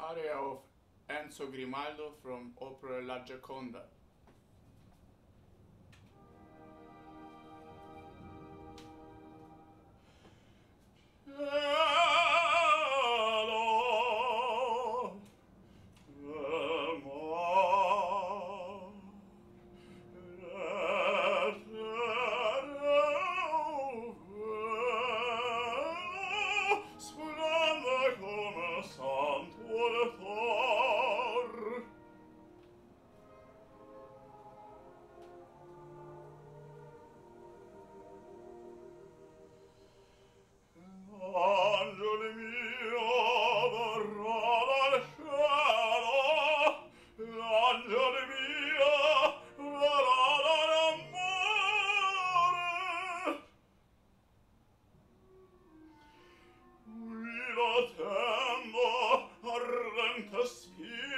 aria of Enzo Grimaldo from opera La Gioconda. lo temo arrenta spirito